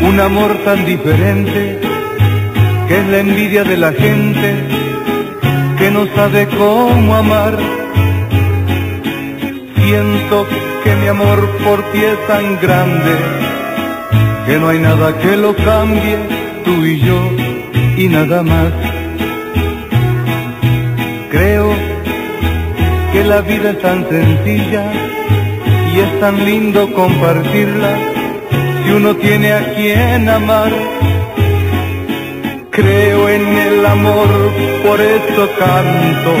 un amor tan diferente que es la envidia de la gente que no sabe cómo amar. Siento que mi amor por ti es tan grande que no hay nada que lo cambie, tú y yo y nada más. Creo que la vida es tan sencilla y es tan lindo compartirla si uno tiene a quien amar. Creo en el amor, por eso canto,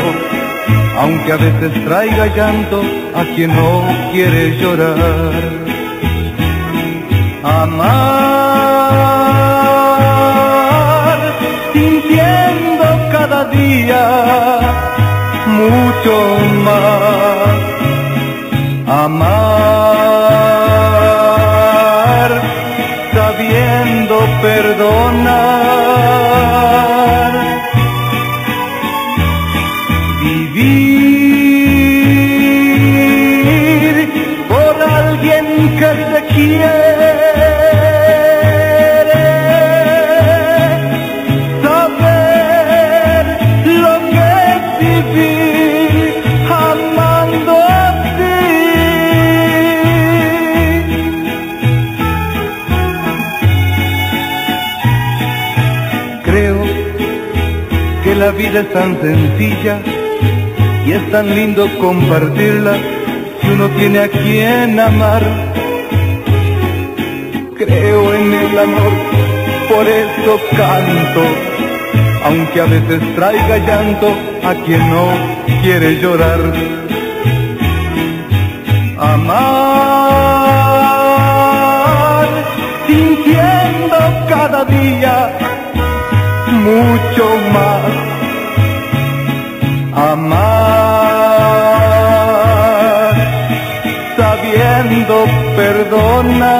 aunque a veces traiga llanto a quien no quiere llorar. Amar, sintiendo cada día mucho más. Amar, perdonar. Vivir por alguien que se quiere. La vida es tan sencilla y es tan lindo compartirla si uno tiene a quien amar. Creo en el amor, por eso canto, aunque a veces traiga llanto a quien no quiere llorar. Amar, sintiendo cada día mucho más. Amar, sabiendo perdonar.